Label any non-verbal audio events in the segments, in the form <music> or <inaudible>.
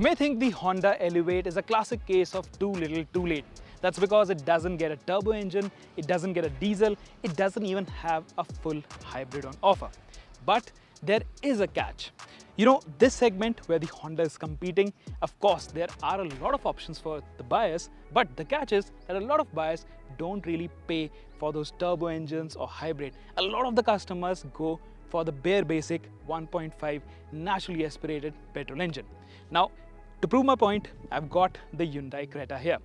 You may think the Honda Elevate is a classic case of too little too late. That's because it doesn't get a turbo engine, it doesn't get a diesel, it doesn't even have a full hybrid on offer. But there is a catch. You know, this segment where the Honda is competing, of course, there are a lot of options for the buyers, but the catch is that a lot of buyers don't really pay for those turbo engines or hybrid. A lot of the customers go for the bare basic 1.5 naturally aspirated petrol engine. Now, to prove my point, I've got the Hyundai Creta here.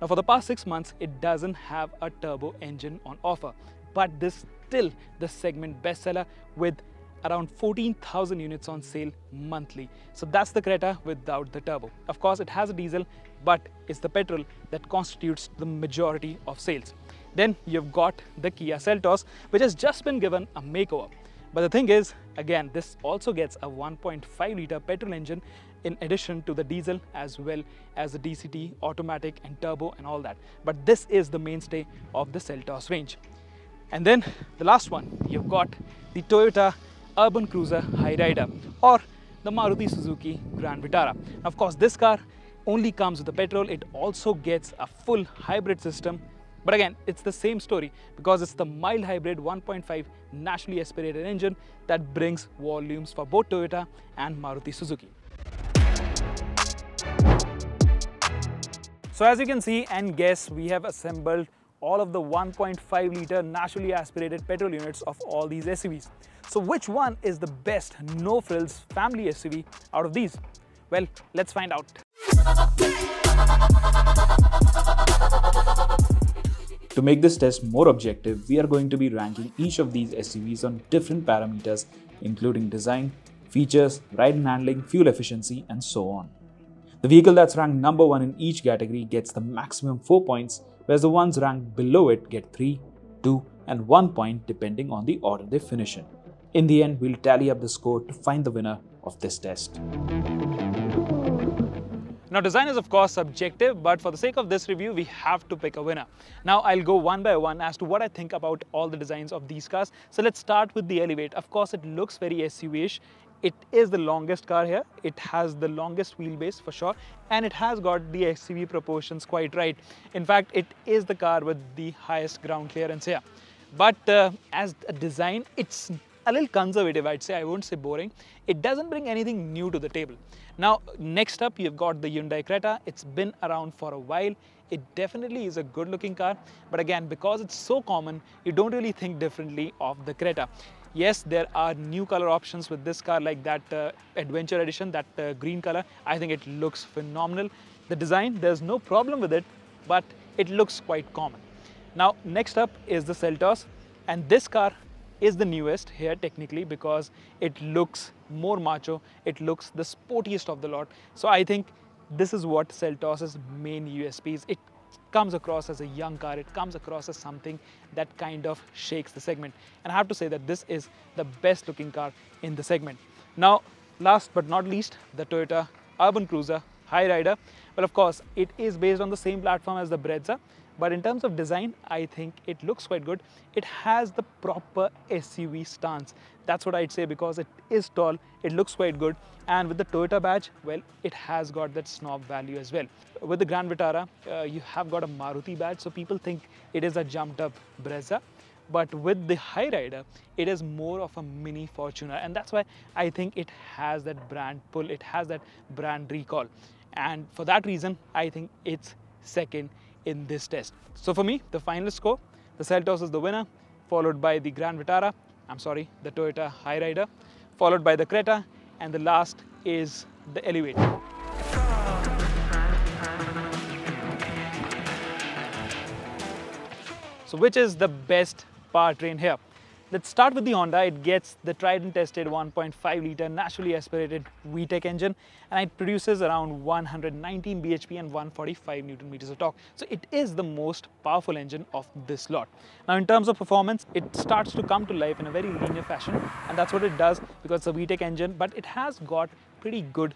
Now for the past six months, it doesn't have a turbo engine on offer, but this still the segment bestseller with around 14,000 units on sale monthly. So that's the Creta without the turbo. Of course, it has a diesel, but it's the petrol that constitutes the majority of sales. Then you've got the Kia Seltos, which has just been given a makeover. But the thing is, again, this also gets a 1.5 litre petrol engine in addition to the diesel as well as the DCT, automatic and turbo and all that. But this is the mainstay of the Seltos range. And then the last one, you've got the Toyota Urban Cruiser Hyryder or the Maruti Suzuki Grand Vitara. Of course, this car only comes with the petrol. It also gets a full hybrid system but again, it's the same story because it's the mild hybrid 1.5 naturally aspirated engine that brings volumes for both Toyota and Maruti Suzuki. So as you can see and guess, we have assembled all of the 1.5 litre naturally aspirated petrol units of all these SUVs. So which one is the best no-frills family SUV out of these? Well, let's find out. To make this test more objective, we are going to be ranking each of these SUVs on different parameters including design, features, ride and handling, fuel efficiency and so on. The vehicle that's ranked number 1 in each category gets the maximum 4 points, whereas the ones ranked below it get 3, 2 and 1 point depending on the order they finish in. In the end, we'll tally up the score to find the winner of this test. Now design is of course subjective, but for the sake of this review, we have to pick a winner. Now I'll go one by one as to what I think about all the designs of these cars. So let's start with the Elevate. Of course, it looks very SUV-ish. It is the longest car here. It has the longest wheelbase for sure. And it has got the SUV proportions quite right. In fact, it is the car with the highest ground clearance here. But uh, as a design, it's a little conservative, I'd say. I won't say boring. It doesn't bring anything new to the table. Now, next up, you've got the Hyundai Creta. It's been around for a while. It definitely is a good looking car. But again, because it's so common, you don't really think differently of the Creta. Yes, there are new color options with this car like that uh, Adventure Edition, that uh, green color. I think it looks phenomenal. The design, there's no problem with it, but it looks quite common. Now, next up is the Seltos. And this car is the newest here technically because it looks more macho, it looks the sportiest of the lot. So I think this is what Seltos's main USP is. It comes across as a young car, it comes across as something that kind of shakes the segment. And I have to say that this is the best looking car in the segment. Now, last but not least, the Toyota Urban Cruiser Hyryder. Well, of course, it is based on the same platform as the Brezza, but in terms of design, I think it looks quite good. It has the proper SUV stance. That's what I'd say because it is tall, it looks quite good. And with the Toyota badge, well, it has got that snob value as well. With the Grand Vitara, uh, you have got a Maruti badge, so people think it is a jumped up Brezza. But with the Hyryder, it is more of a mini Fortuner. And that's why I think it has that brand pull, it has that brand recall. And for that reason, I think it's second in this test. So for me, the final score, the Seltos is the winner, followed by the Grand Vitara, I'm sorry, the Toyota Hyryder, followed by the Creta, and the last is the Elevate. So which is the best powertrain here? Let's start with the Honda. It gets the tried and tested 1.5 litre naturally aspirated VTEC engine and it produces around 119 bhp and 145 newton meters of torque. So it is the most powerful engine of this lot. Now in terms of performance, it starts to come to life in a very linear fashion and that's what it does because it's a VTEC engine but it has got pretty good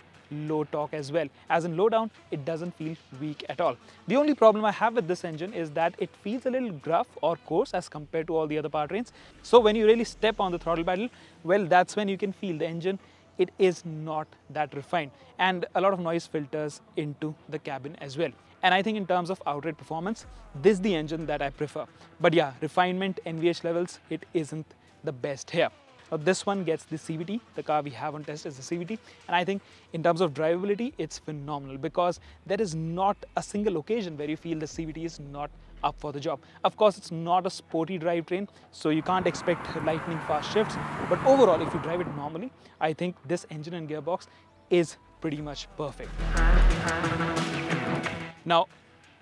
low torque as well. As in low down, it doesn't feel weak at all. The only problem I have with this engine is that it feels a little gruff or coarse as compared to all the other powertrains. So when you really step on the throttle pedal, well, that's when you can feel the engine it is not that refined and a lot of noise filters into the cabin as well. And I think in terms of outright performance, this is the engine that I prefer. But yeah, refinement, NVH levels, it isn't the best here. Now this one gets the CVT, the car we have on test is the CVT and I think in terms of drivability it's phenomenal because there is not a single occasion where you feel the CVT is not up for the job. Of course it's not a sporty drivetrain so you can't expect lightning fast shifts but overall if you drive it normally I think this engine and gearbox is pretty much perfect. Now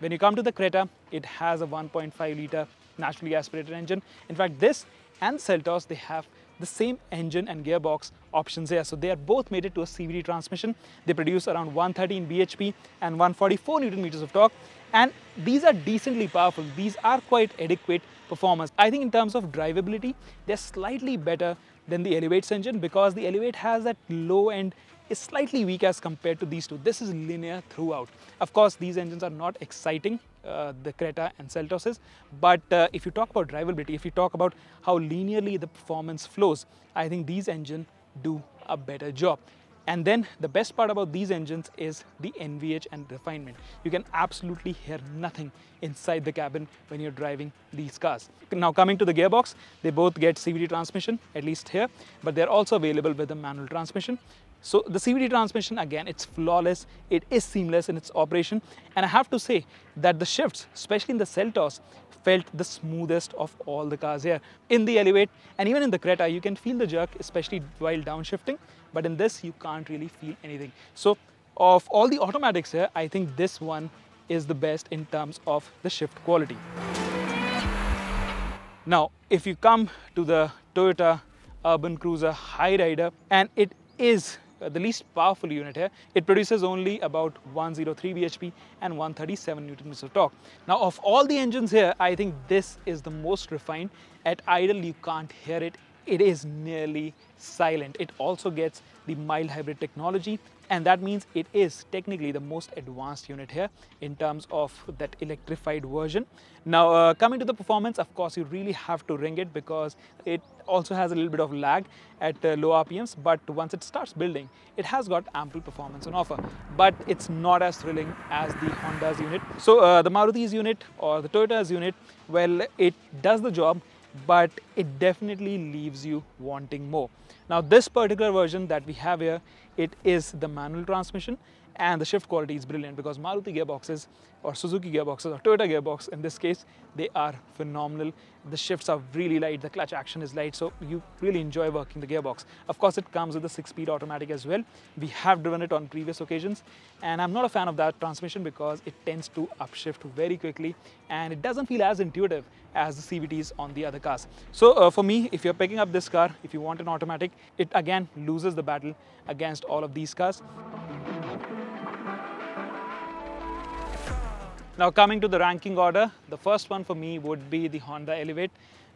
when you come to the Creta it has a 1.5 litre naturally aspirated engine. In fact this and Seltos they have the same engine and gearbox options here. So they are both mated to a CVT transmission. They produce around 113 bhp and 144 newton meters of torque. And these are decently powerful. These are quite adequate performance. I think in terms of drivability, they're slightly better than the Elevate's engine because the Elevate has that low end is slightly weak as compared to these two. This is linear throughout. Of course, these engines are not exciting, uh, the Creta and Seltos is, but uh, if you talk about drivability, if you talk about how linearly the performance flows, I think these engines do a better job. And then the best part about these engines is the NVH and refinement. You can absolutely hear nothing inside the cabin when you're driving these cars. Now coming to the gearbox, they both get CVT transmission, at least here, but they're also available with a manual transmission. So the CVT transmission, again, it's flawless, it is seamless in its operation. And I have to say that the shifts, especially in the Seltos, felt the smoothest of all the cars here. In the Elevate and even in the Creta, you can feel the jerk, especially while downshifting. But in this, you can't really feel anything. So of all the automatics here, I think this one is the best in terms of the shift quality. Now, if you come to the Toyota Urban Cruiser Hyryder, and it is Uh, the least powerful unit here. It produces only about 103 bhp and 137 newton meters of torque. Now of all the engines here, I think this is the most refined. At idle, you can't hear it. It is nearly silent. It also gets the mild hybrid technology and that means it is technically the most advanced unit here in terms of that electrified version. Now uh, coming to the performance, of course you really have to ring it because it also has a little bit of lag at uh, low RPMs but once it starts building, it has got ample performance on offer. But it's not as thrilling as the Honda's unit. So uh, the Maruti's unit or the Toyota's unit, well it does the job but it definitely leaves you wanting more. Now this particular version that we have here, it is the manual transmission and the shift quality is brilliant because Maruti gearboxes or Suzuki gearboxes or Toyota gearbox in this case, they are phenomenal. The shifts are really light, the clutch action is light, so you really enjoy working the gearbox. Of course, it comes with a six-speed automatic as well. We have driven it on previous occasions and I'm not a fan of that transmission because it tends to upshift very quickly and it doesn't feel as intuitive as the CVTs on the other cars. So uh, for me, if you're picking up this car, if you want an automatic, it again loses the battle against all of these cars. Now coming to the ranking order, the first one for me would be the Honda Elevate.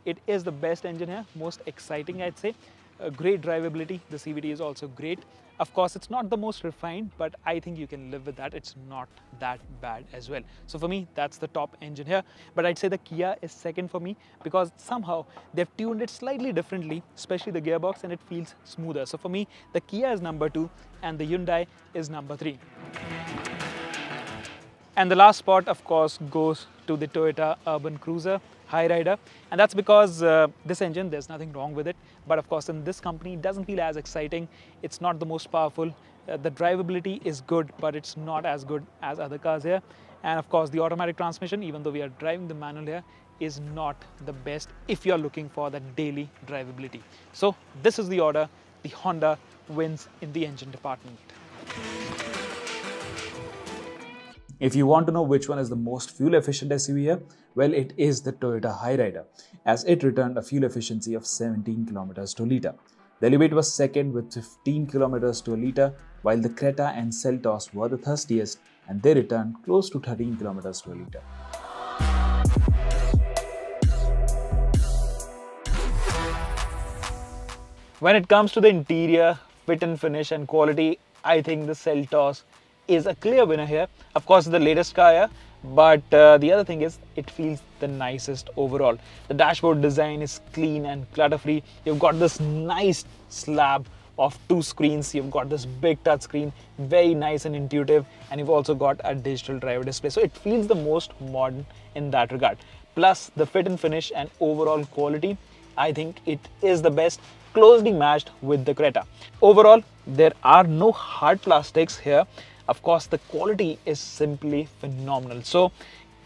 It is the best engine here, most exciting I'd say. A great drivability, the CVT is also great. Of course, it's not the most refined, but I think you can live with that. It's not that bad as well. So for me, that's the top engine here. But I'd say the Kia is second for me because somehow they've tuned it slightly differently, especially the gearbox, and it feels smoother. So for me, the Kia is number two and the Hyundai is number three. And the last spot, of course, goes to the Toyota Urban Cruiser Hyryder, And that's because uh, this engine, there's nothing wrong with it. But of course, in this company, it doesn't feel as exciting. It's not the most powerful. Uh, the drivability is good, but it's not as good as other cars here. And of course, the automatic transmission, even though we are driving the manual here, is not the best if you're looking for that daily drivability. So this is the order. The Honda wins in the engine department. If you want to know which one is the most fuel efficient SUV here, well, it is the Toyota Hyryder, as it returned a fuel efficiency of 17 kilometers to a liter. The Elevate was second with 15 kilometers to a liter, while the Creta and Seltos were the thirstiest and they returned close to 13 kilometers to a liter. When it comes to the interior, fit and finish and quality, I think the Seltos is a clear winner here. Of course, the latest car but uh, the other thing is it feels the nicest overall. The dashboard design is clean and clutter-free. You've got this nice slab of two screens. You've got this big touch screen, very nice and intuitive, and you've also got a digital driver display. So it feels the most modern in that regard. Plus the fit and finish and overall quality, I think it is the best closely matched with the Creta. Overall, there are no hard plastics here. Of course, the quality is simply phenomenal. So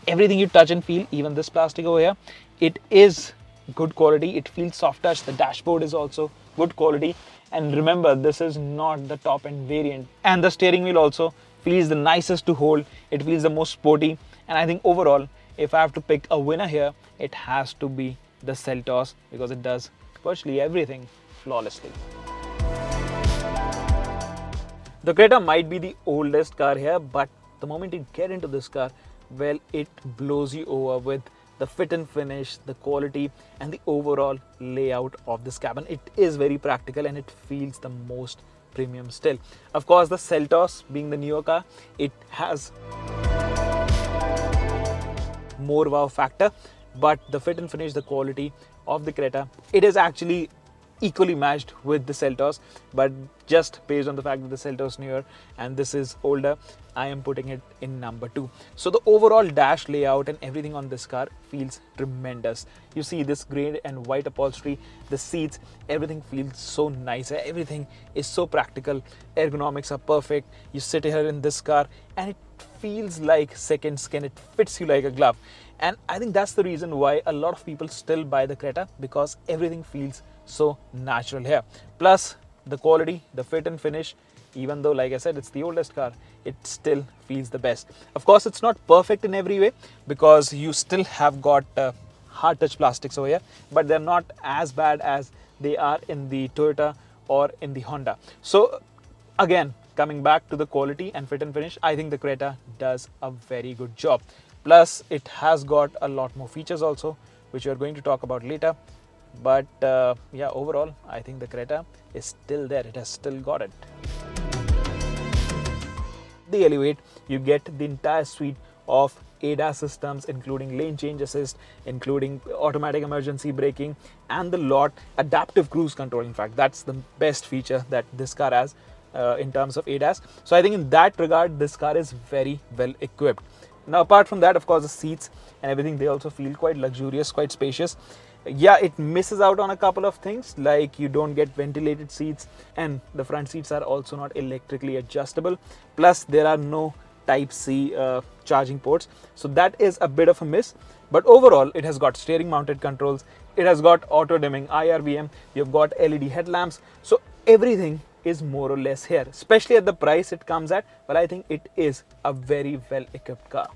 everything you touch and feel, even this plastic over here, it is good quality. It feels soft touch. The dashboard is also good quality. And remember, this is not the top end variant. And the steering wheel also feels the nicest to hold. It feels the most sporty. And I think overall, if I have to pick a winner here, it has to be the Seltos because it does virtually everything flawlessly. The Creta might be the oldest car here, but the moment you get into this car, well, it blows you over with the fit and finish, the quality, and the overall layout of this cabin. It is very practical and it feels the most premium still. Of course, the Seltos being the newer car, it has more wow factor, but the fit and finish, the quality of the Creta, it is actually equally matched with the Seltos, but just based on the fact that the Seltos newer and this is older, I am putting it in number two. So the overall dash layout and everything on this car feels tremendous. You see this gray and white upholstery, the seats, everything feels so nice. Everything is so practical. Ergonomics are perfect. You sit here in this car and it feels like second skin. It fits you like a glove. And I think that's the reason why a lot of people still buy the Creta because everything feels so natural here. Plus the quality, the fit and finish, even though like I said, it's the oldest car, it still feels the best. Of course, it's not perfect in every way because you still have got uh, hard touch plastics over here, but they're not as bad as they are in the Toyota or in the Honda. So again, coming back to the quality and fit and finish, I think the Creta does a very good job. Plus, it has got a lot more features also, which we are going to talk about later. But uh, yeah, overall, I think the Creta is still there. It has still got it. The Elevate, you get the entire suite of ADAS systems, including lane change assist, including automatic emergency braking, and the lot adaptive cruise control. In fact, that's the best feature that this car has uh, in terms of ADAS. So I think in that regard, this car is very well equipped. Now, apart from that, of course, the seats and everything, they also feel quite luxurious, quite spacious. Yeah, it misses out on a couple of things like you don't get ventilated seats and the front seats are also not electrically adjustable. Plus, there are no type C uh, charging ports. So that is a bit of a miss. But overall, it has got steering mounted controls. It has got auto dimming IRVM. You've got LED headlamps. So everything is more or less here, especially at the price it comes at. But I think it is a very well equipped car.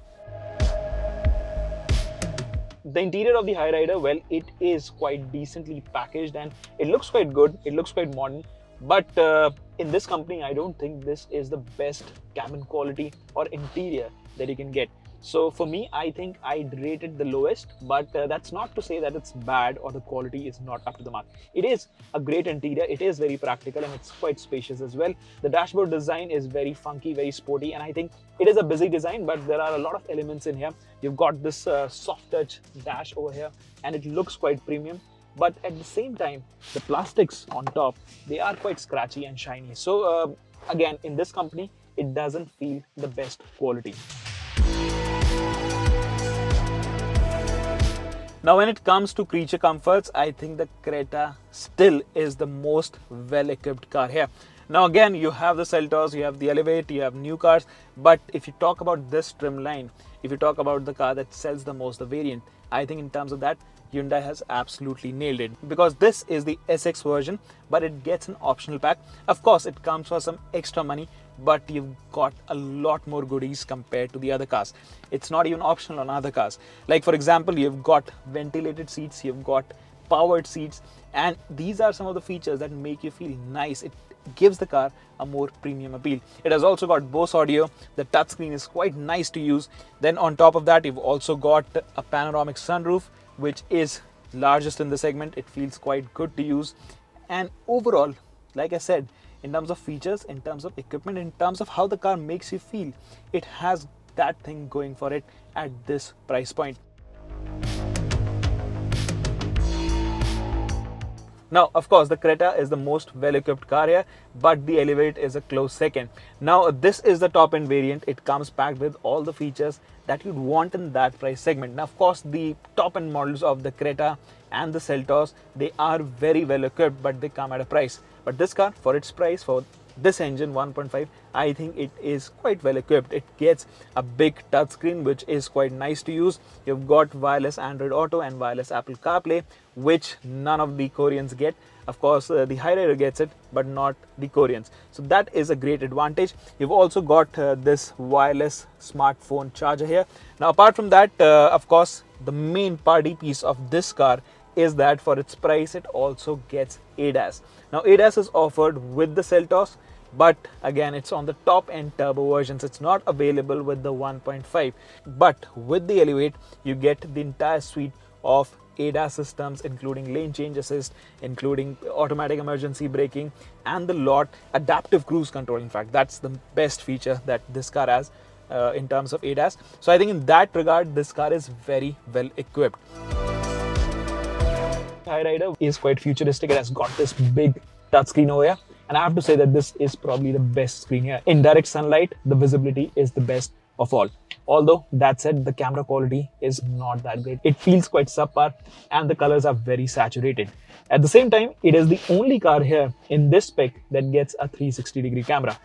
The interior of the Hyryder well, it is quite decently packaged and it looks quite good. It looks quite modern. But uh, in this company, I don't think this is the best cabin quality or interior that you can get. So for me, I think I'd rate it the lowest, but uh, that's not to say that it's bad or the quality is not up to the mark. It is a great interior. It is very practical and it's quite spacious as well. The dashboard design is very funky, very sporty, and I think it is a busy design, but there are a lot of elements in here. You've got this uh, soft touch dash over here, and it looks quite premium. But at the same time, the plastics on top, they are quite scratchy and shiny. So uh, again, in this company, it doesn't feel the best quality. Now, when it comes to creature comforts, I think the Creta still is the most well-equipped car here. Now, again, you have the Seltos, you have the Elevate, you have new cars, but if you talk about this trim line, if you talk about the car that sells the most, the variant, I think in terms of that, Hyundai has absolutely nailed it because this is the SX version, but it gets an optional pack. Of course, it comes for some extra money, but you've got a lot more goodies compared to the other cars. It's not even optional on other cars. Like for example, you've got ventilated seats, you've got powered seats, and these are some of the features that make you feel nice. It gives the car a more premium appeal. It has also got Bose audio. The touchscreen is quite nice to use. Then on top of that, you've also got a panoramic sunroof, which is largest in the segment. It feels quite good to use. And overall, like I said, in terms of features, in terms of equipment, in terms of how the car makes you feel, it has that thing going for it at this price point. Now, of course, the Creta is the most well-equipped car here, but the Elevate is a close second. Now, this is the top-end variant. It comes packed with all the features that you'd want in that price segment. Now, of course, the top-end models of the Creta and the Seltos, they are very well equipped, but they come at a price. But this car, for its price, for this engine 1.5 i think it is quite well equipped. It gets a big touchscreen which is quite nice to use. You've got wireless android auto and wireless apple carplay which none of the koreans get. Of course uh, the Hyryder gets it but not the koreans. So that is a great advantage. You've also got uh, this wireless smartphone charger here. Now apart from that uh, of course the main party piece of this car is that for its price it also gets ADAS. Now ADAS is offered with the Seltos but again it's on the top end turbo versions it's not available with the 1.5 but with the Elevate you get the entire suite of ADAS systems including lane change assist, including automatic emergency braking and the lot adaptive cruise control in fact that's the best feature that this car has uh, in terms of ADAS. So I think in that regard this car is very well equipped. Hyryder is quite futuristic. It has got this big touchscreen over here. And I have to say that this is probably the best screen here. In direct sunlight, the visibility is the best of all. Although that said, the camera quality is not that great. It feels quite subpar and the colors are very saturated. At the same time, it is the only car here in this spec that gets a 360 degree camera.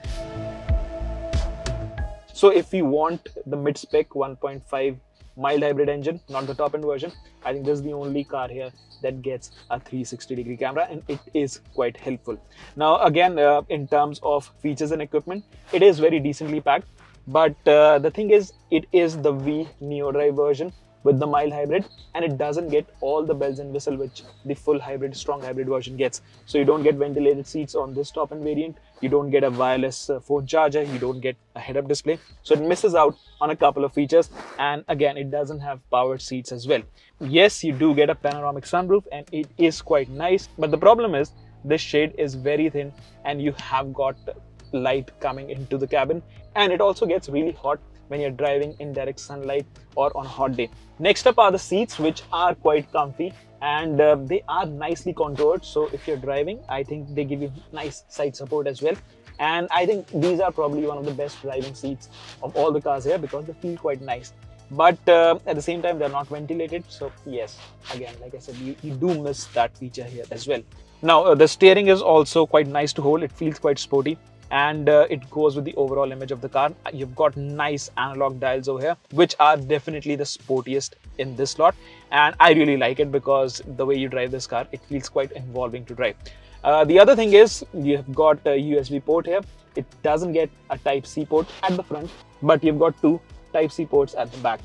So if you want the mid-spec 1.5 mild hybrid engine, not the top end version, I think this is the only car here that gets a 360 degree camera and it is quite helpful. Now again, uh, in terms of features and equipment, it is very decently packed. But uh, the thing is, it is the V Neo Drive version with the mild hybrid and it doesn't get all the bells and whistle which the full hybrid strong hybrid version gets. So you don't get ventilated seats on this top end variant. You don't get a wireless uh, phone charger. You don't get a head-up display. So it misses out on a couple of features. And again it doesn't have powered seats as well. Yes you do get a panoramic sunroof and it is quite nice. But the problem is this shade is very thin and you have got light coming into the cabin. And it also gets really hot when you're driving in direct sunlight or on a hot day. Next up are the seats which are quite comfy and uh, they are nicely contoured. So if you're driving I think they give you nice side support as well. And I think these are probably one of the best driving seats of all the cars here because they feel quite nice. But uh, at the same time they're not ventilated. So yes again like I said you, you do miss that feature here as well. Now uh, the steering is also quite nice to hold. It feels quite sporty and uh, it goes with the overall image of the car. You've got nice analog dials over here, which are definitely the sportiest in this lot. And I really like it because the way you drive this car, it feels quite involving to drive. Uh, the other thing is you've got a USB port here. It doesn't get a type C port at the front, but you've got two type C ports at the back.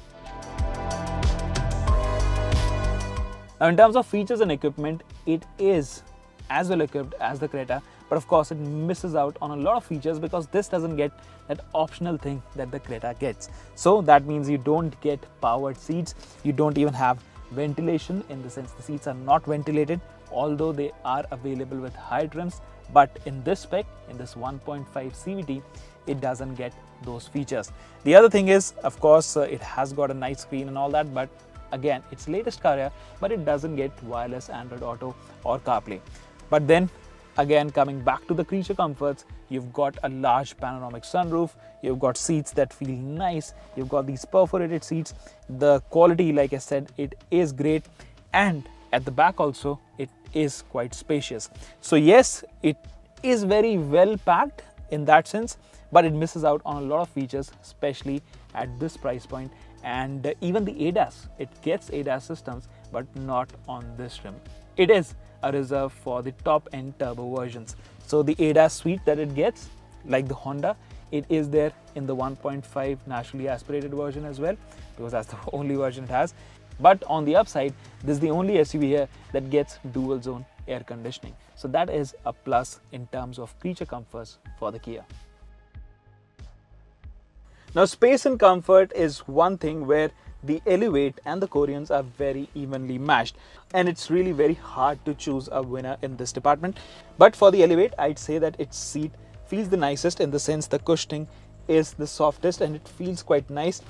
Now in terms of features and equipment, it is as well equipped as the Creta but of course it misses out on a lot of features because this doesn't get that optional thing that the Creta gets. So that means you don't get powered seats, you don't even have ventilation in the sense the seats are not ventilated although they are available with high trims but in this spec in this 1.5 CVT it doesn't get those features. The other thing is of course uh, it has got a nice screen and all that but again it's latest car but it doesn't get wireless Android Auto or CarPlay. But then Again, coming back to the creature comforts, you've got a large panoramic sunroof, you've got seats that feel nice, you've got these perforated seats. The quality, like I said, it is great. And at the back also, it is quite spacious. So yes, it is very well packed in that sense, but it misses out on a lot of features, especially at this price point. And even the ADAS, it gets ADAS systems, but not on this trim. It is a reserve for the top end turbo versions. So the ADAS suite that it gets, like the Honda, it is there in the 1.5 naturally aspirated version as well, because that's the <laughs> only version it has. But on the upside, this is the only SUV here that gets dual zone air conditioning. So that is a plus in terms of creature comforts for the Kia. Now space and comfort is one thing where the Elevate and the Koreans are very evenly matched and it's really very hard to choose a winner in this department. But for the Elevate, I'd say that its seat feels the nicest in the sense the cushioning is the softest and it feels quite nice.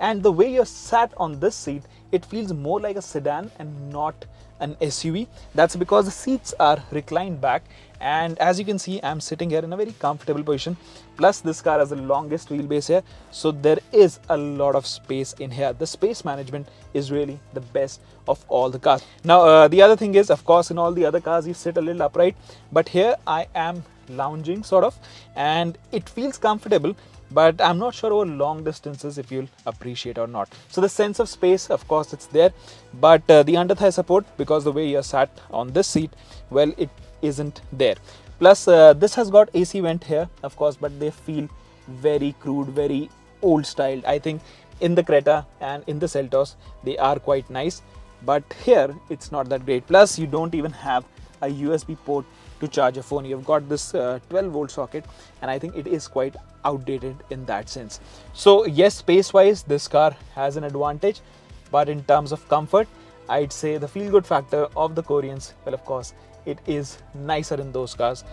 And the way you're sat on this seat, it feels more like a sedan and not an SUV. That's because the seats are reclined back and as you can see I'm sitting here in a very comfortable position. Plus this car has the longest wheelbase here. So there is a lot of space in here. The space management is really the best of all the cars. Now uh, the other thing is of course in all the other cars you sit a little upright. But here I am lounging sort of. And it feels comfortable but I'm not sure over long distances if you'll appreciate or not. So the sense of space, of course, it's there, but uh, the under thigh support, because the way you're sat on this seat, well, it isn't there. Plus, uh, this has got AC vent here, of course, but they feel very crude, very old styled. I think in the Creta and in the Seltos, they are quite nice, but here it's not that great. Plus, you don't even have a USB port to charge a phone. You've got this uh, 12 volt socket, and I think it is quite outdated in that sense. So, yes, space wise, this car has an advantage, but in terms of comfort, I'd say the feel good factor of the Koreans, well, of course, it is nicer in those cars.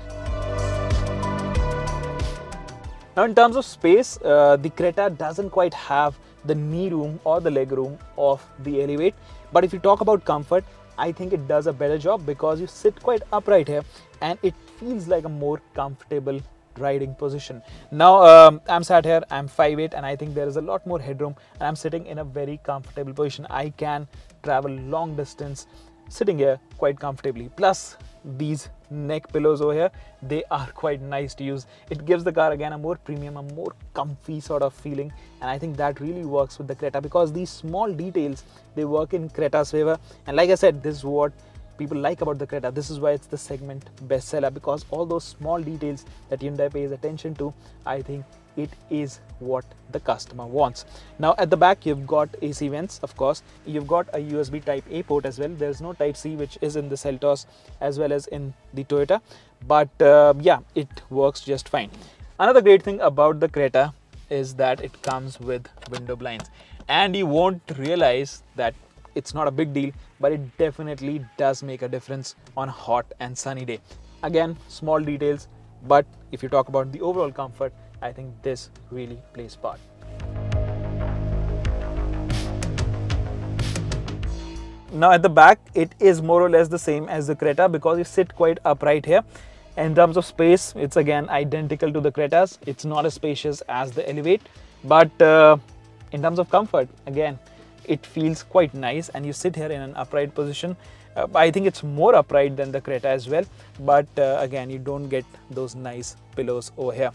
Now in terms of space, uh, the Creta doesn't quite have the knee room or the leg room of the Elevate. But if you talk about comfort, I think it does a better job because you sit quite upright here and it feels like a more comfortable riding position. Now um, I'm sat here, I'm 5'8 and I think there is a lot more headroom and I'm sitting in a very comfortable position. I can travel long distance sitting here quite comfortably. Plus these neck pillows over here, they are <laughs> quite nice to use. It gives the car again a more premium, a more comfy sort of feeling. And I think that really works with the Creta because these small details, they work in Creta's favor. And like I said, this is what people like about the Creta. This is why it's the segment bestseller because all those small details that Hyundai pays attention to, I think it is what the customer wants. Now at the back you've got AC vents of course, you've got a USB type A port as well, there's no type C which is in the Seltos as well as in the Toyota but uh, yeah it works just fine. Another great thing about the Creta is that it comes with window blinds and you won't realize that it's not a big deal but it definitely does make a difference on a hot and sunny day. Again small details but if you talk about the overall comfort I think this really plays part. Now at the back, it is more or less the same as the Creta because you sit quite upright here. In terms of space, it's again identical to the Cretas. It's not as spacious as the Elevate, but uh, in terms of comfort, again, it feels quite nice and you sit here in an upright position. Uh, I think it's more upright than the Creta as well, but uh, again, you don't get those nice pillows over here.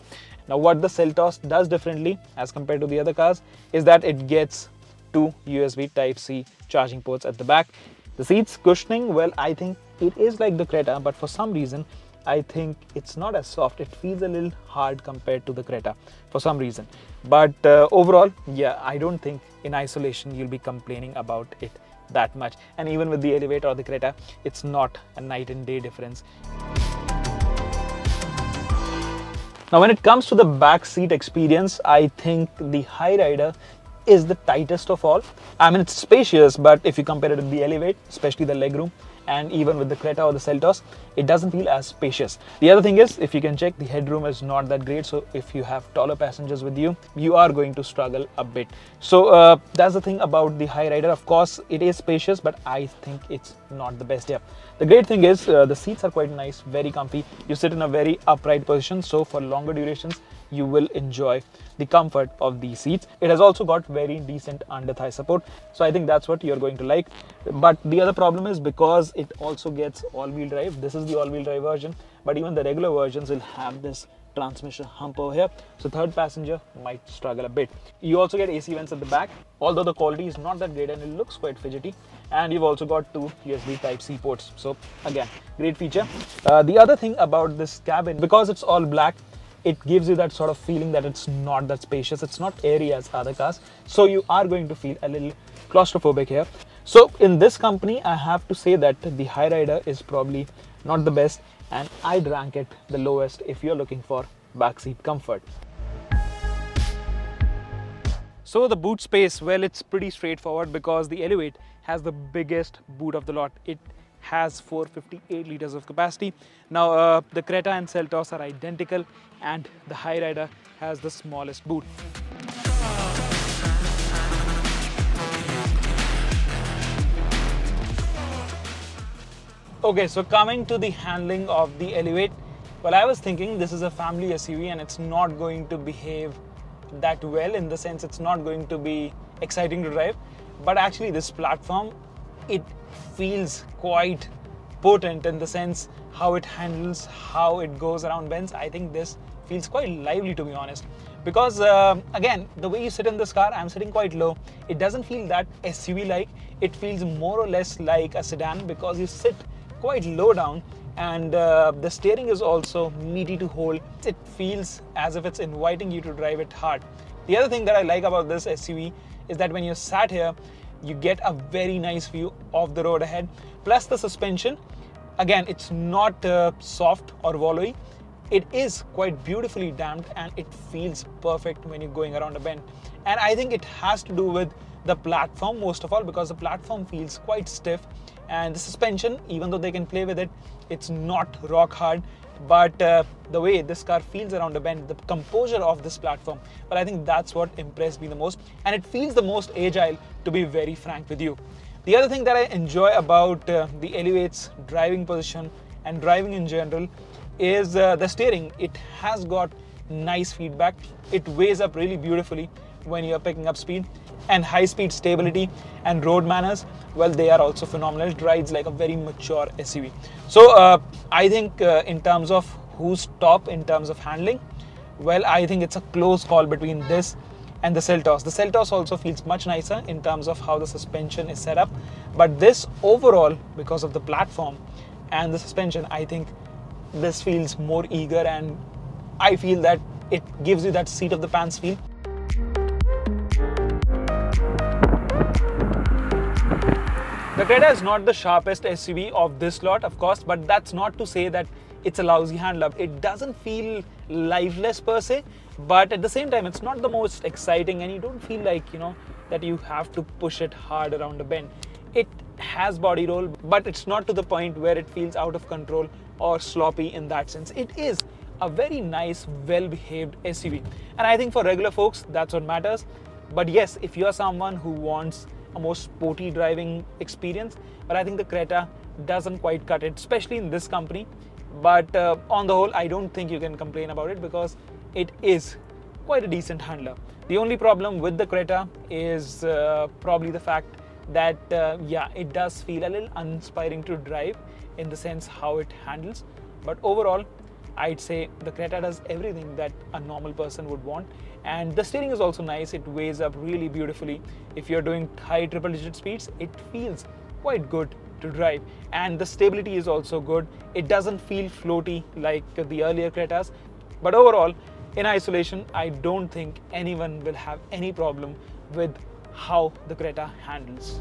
Now what the Seltos does differently as compared to the other cars is that it gets two USB Type-C charging ports at the back. The seats cushioning, well I think it is like the Creta but for some reason I think it's not as soft. It feels a little hard compared to the Creta for some reason. But uh, overall, yeah, I don't think in isolation you'll be complaining about it that much. And even with the Elevate or the Creta, it's not a night and day difference. Now when it comes to the back seat experience, I think the Hyryder is the tightest of all. I mean, it's spacious, but if you compare it with the Elevate, especially the legroom, and even with the Creta or the Seltos, it doesn't feel as spacious. The other thing is, if you can check, the headroom is not that great. So if you have taller passengers with you, you are going to struggle a bit. So uh, that's the thing about the Hyryder. Of course, it is spacious, but I think it's not the best here. The great thing is uh, the seats are quite nice, very comfy. You sit in a very upright position. So for longer durations, you will enjoy the comfort of these seats. It has also got very decent under thigh support. So I think that's what you're going to like. But the other problem is because it also gets all wheel drive. This is the all wheel drive version, but even the regular versions will have this transmission hump over here. So third passenger might struggle a bit. You also get AC vents at the back, although the quality is not that great and it looks quite fidgety. And you've also got two USB type C ports. So again, great feature. Uh, the other thing about this cabin, because it's all black, it gives you that sort of feeling that it's not that spacious, it's not airy as other cars. So you are going to feel a little claustrophobic here. So in this company, I have to say that the Hyryder is probably not the best and I'd rank it the lowest if you're looking for backseat comfort. So the boot space, well, it's pretty straightforward because the Elevate has the biggest boot of the lot. It has 458 liters of capacity. Now uh, the Creta and Seltos are identical and the Hyryder has the smallest boot. Okay, so coming to the handling of the Elevate, well, I was thinking this is a family SUV and it's not going to behave that well in the sense it's not going to be exciting to drive. But actually, this platform it feels quite potent in the sense how it handles, how it goes around bends. I think this feels quite lively to be honest. Because uh, again, the way you sit in this car, I'm sitting quite low. It doesn't feel that SUV like. It feels more or less like a sedan because you sit quite low down and uh, the steering is also meaty to hold. It feels as if it's inviting you to drive it hard. The other thing that I like about this SUV is that when you're sat here, you get a very nice view of the road ahead. Plus the suspension, again, it's not uh, soft or wallowy. It is quite beautifully damped and it feels perfect when you're going around a bend. And I think it has to do with the platform most of all because the platform feels quite stiff and the suspension even though they can play with it it's not rock hard but uh, the way this car feels around the bend the composure of this platform but i think that's what impressed me the most. And it feels the most agile to be very frank with you. The other thing that i enjoy about uh, the elevate's driving position and driving in general is uh, the steering. It has got nice feedback. It weighs up really beautifully when you're picking up speed and high speed stability and road manners well they are also phenomenal it rides like a very mature suv so uh, i think uh, in terms of who's top in terms of handling well i think it's a close call between this and the Seltos. The Seltos also feels much nicer in terms of how the suspension is set up, but this overall, because of the platform and the suspension, I think this feels more eager and I feel that it gives you that seat of the pants feel. The Creta is not the sharpest SUV of this lot, of course, but that's not to say that it's a lousy handler. It doesn't feel lifeless per se, but at the same time, it's not the most exciting, and you don't feel like, you know, that you have to push it hard around a bend. It has body roll, but it's not to the point where it feels out of control or sloppy in that sense. It is a very nice, well behaved SUV. And I think for regular folks, that's what matters. But yes, if you're someone who wants a more sporty driving experience. But I think the Creta doesn't quite cut it, especially in this company. But uh, on the whole, I don't think you can complain about it because it is quite a decent handler. The only problem with the Creta is uh, probably the fact that, uh, yeah, it does feel a little uninspiring to drive in the sense how it handles. But overall, I'd say the Creta does everything that a normal person would want. And the steering is also nice. It weighs up really beautifully. If you're doing high triple digit speeds, it feels quite good to drive. And the stability is also good. It doesn't feel floaty like the earlier Cretas. But overall, in isolation, I don't think anyone will have any problem with how the Creta handles.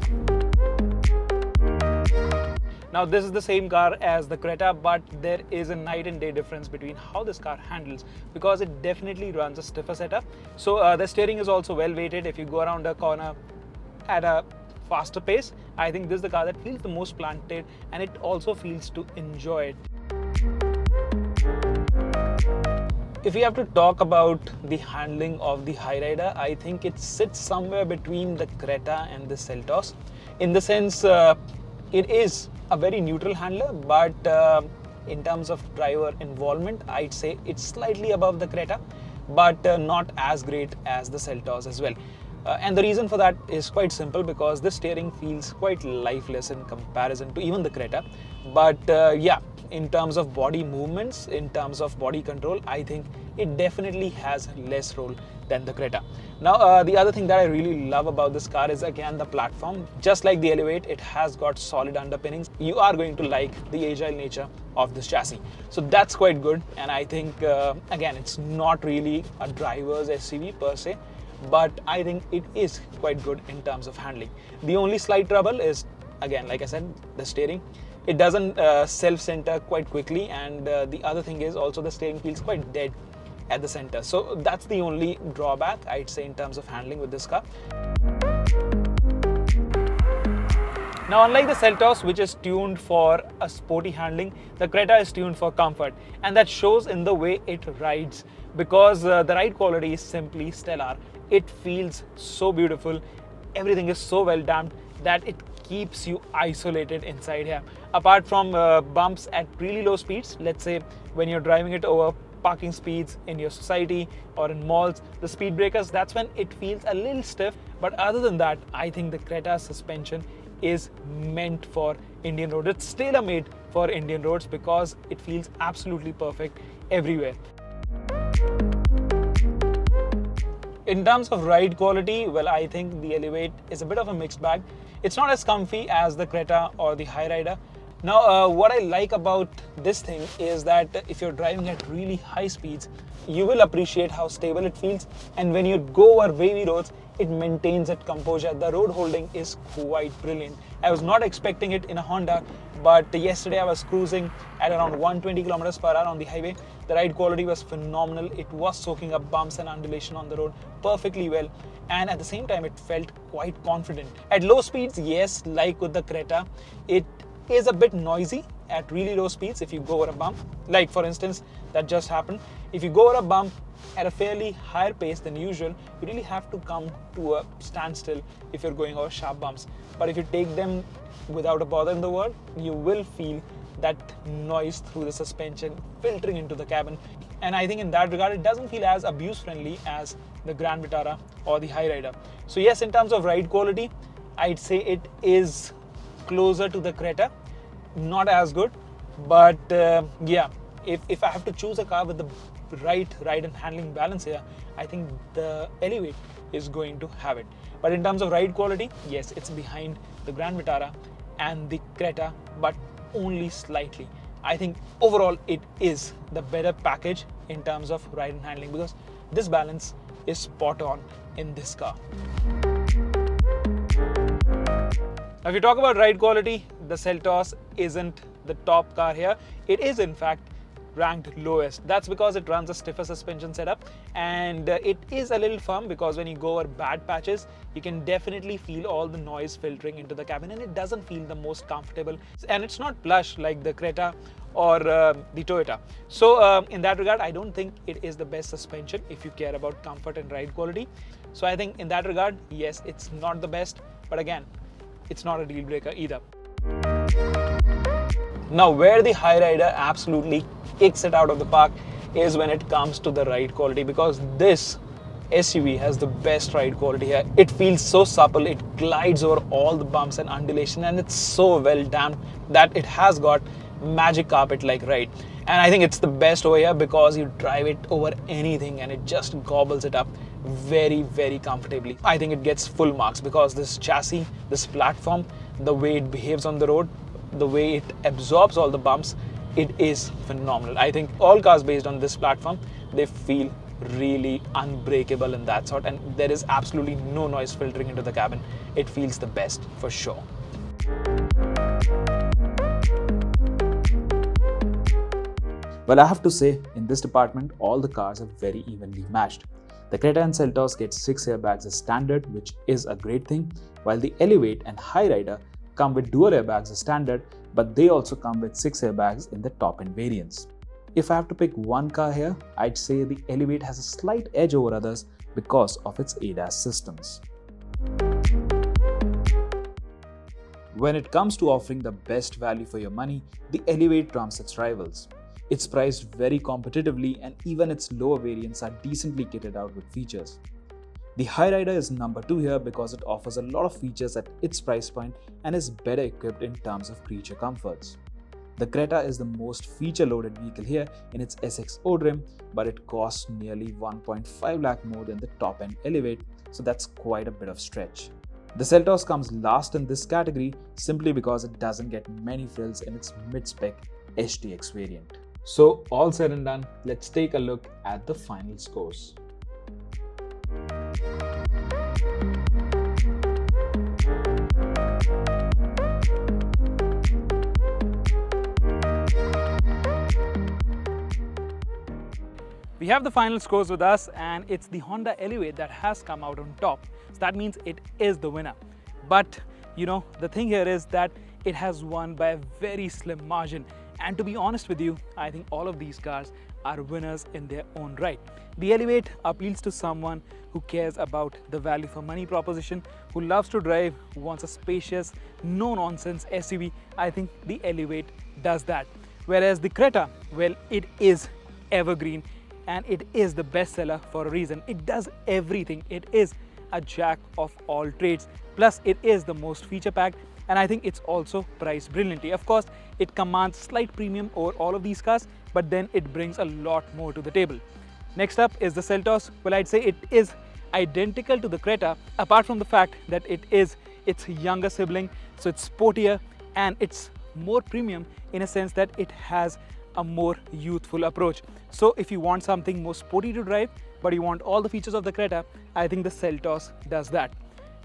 Now this is the same car as the Creta but there is a night and day difference between how this car handles because it definitely runs a stiffer setup. So uh, the steering is also well weighted if you go around a corner at a faster pace. I think this is the car that feels the most planted and it also feels to enjoy it. If we have to talk about the handling of the Hyryder, I think it sits somewhere between the Creta and the Seltos in the sense uh, it is a very neutral handler, but uh, in terms of driver involvement, I'd say it's slightly above the Creta, but uh, not as great as the Seltos as well. Uh, and the reason for that is quite simple because the steering feels quite lifeless in comparison to even the Creta. But uh, yeah, in terms of body movements, in terms of body control, I think it definitely has less roll than the Creta. Now, uh, the other thing that I really love about this car is again the platform. Just like the Elevate, it has got solid underpinnings. You are going to like the agile nature of this chassis. So that's quite good. And I think, uh, again, it's not really a driver's SUV per se, but I think it is quite good in terms of handling. The only slight trouble is, again, like I said, the steering it doesn't uh, self-center quite quickly and uh, the other thing is also the steering feels quite dead at the center. So that's the only drawback i'd say in terms of handling with this car. Now unlike the Seltos which is tuned for a sporty handling the Creta is tuned for comfort and that shows in the way it rides because uh, the ride quality is simply stellar. It feels so beautiful. Everything is so well damped that it keeps you isolated inside here. Apart from uh, bumps at really low speeds, let's say when you're driving it over parking speeds in your society or in malls, the speed breakers, that's when it feels a little stiff. But other than that, I think the Creta suspension is meant for Indian roads. It's tailor made for Indian roads because it feels absolutely perfect everywhere. In terms of ride quality, well, I think the Elevate is a bit of a mixed bag. It's not as comfy as the Creta or the Hyryder. Now, uh, what I like about this thing is that if you're driving at really high speeds, you will appreciate how stable it feels. And when you go over wavy roads, it maintains that composure. The road holding is quite brilliant. I was not expecting it in a Honda, but yesterday I was cruising at around 120 kilometers per hour on the highway. The ride quality was phenomenal. It was soaking up bumps and undulation on the road perfectly well. And at the same time, it felt quite confident. At low speeds, yes, like with the Creta, it is a bit noisy at really low speeds if you go over a bump. Like for instance, that just happened. If you go over a bump at a fairly higher pace than usual, you really have to come to a standstill if you're going over sharp bumps. But if you take them without a bother in the world, you will feel that noise through the suspension filtering into the cabin. And I think in that regard, it doesn't feel as abuse friendly as the Grand Vitara or the Hyryder. So yes, in terms of ride quality, I'd say it is closer to the Creta, not as good, but uh, yeah, if, if I have to choose a car with the right ride and handling balance here, I think the Elevate is going to have it. But in terms of ride quality, yes, it's behind the Grand Vitara and the Creta, but only slightly. I think overall it is the better package in terms of ride and handling because this balance is spot on in this car. Now, if you talk about ride quality, the Seltos isn't the top car here. It is in fact ranked lowest. That's because it runs a stiffer suspension setup and uh, it is a little firm because when you go over bad patches, you can definitely feel all the noise filtering into the cabin and it doesn't feel the most comfortable. And it's not plush like the Creta or uh, the Toyota. So uh, in that regard, I don't think it is the best suspension if you care about comfort and ride quality. So I think in that regard, yes, it's not the best, but again, it's not a deal breaker either. Now, where the Hyryder absolutely kicks it out of the park is when it comes to the ride quality because this SUV has the best ride quality here. It feels so supple, it glides over all the bumps and undulation, and it's so well damped that it has got magic carpet like ride. And I think it's the best over here because you drive it over anything and it just gobbles it up very, very comfortably. I think it gets full marks because this chassis, this platform, the way it behaves on the road, the way it absorbs all the bumps, it is phenomenal. I think all cars based on this platform, they feel really unbreakable in that sort and there is absolutely no noise filtering into the cabin. It feels the best for sure. Well, I have to say, in this department, all the cars are very evenly matched. The Creta and Seltos get 6 airbags as standard, which is a great thing, while the Elevate and Hyryder come with dual airbags as standard, but they also come with 6 airbags in the top end variants. If I have to pick one car here, I'd say the Elevate has a slight edge over others because of its ADAS systems. When it comes to offering the best value for your money, the Elevate trumps its rivals. It's priced very competitively and even its lower variants are decently kitted out with features. The Hyryder is number 2 here because it offers a lot of features at its price point and is better equipped in terms of creature comforts. The Creta is the most feature loaded vehicle here in its SXO trim, but it costs nearly 1.5 lakh more than the top end Elevate, so that's quite a bit of stretch. The Seltos comes last in this category simply because it doesn't get many frills in its mid spec HTX variant. So, all said and done, let's take a look at the final scores. We have the final scores with us and it's the Honda Elevate that has come out on top. So that means it is the winner. But you know, the thing here is that it has won by a very slim margin. And to be honest with you, I think all of these cars are winners in their own right. The Elevate appeals to someone who cares about the value for money proposition, who loves to drive, who wants a spacious, no nonsense SUV. I think the Elevate does that. Whereas the Creta, well, it is evergreen and it is the bestseller for a reason. It does everything. It is a jack of all trades. Plus, it is the most feature packed and I think it's also priced brilliantly. Of course, it commands slight premium over all of these cars, but then it brings a lot more to the table. Next up is the Seltos. Well, I'd say it is identical to the Creta, apart from the fact that it is its younger sibling, so it's sportier and it's more premium in a sense that it has a more youthful approach. So if you want something more sporty to drive, but you want all the features of the Creta, I think the Seltos does that.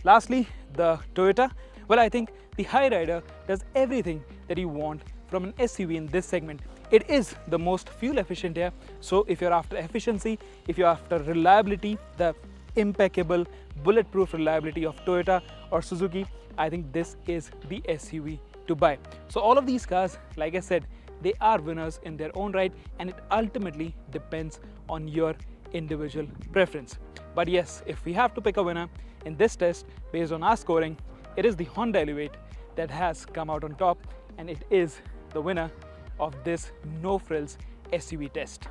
Lastly, the Toyota. Well, I think the Hyryder does everything that you want from an SUV in this segment. It is the most fuel efficient here. So if you're after efficiency, if you're after reliability, the impeccable bulletproof reliability of Toyota or Suzuki, I think this is the SUV to buy. So all of these cars, like I said, they are winners in their own right and it ultimately depends on your individual preference. But yes, if we have to pick a winner in this test based on our scoring, it is the Honda Elevate that has come out on top and it is the winner of this no frills SUV test.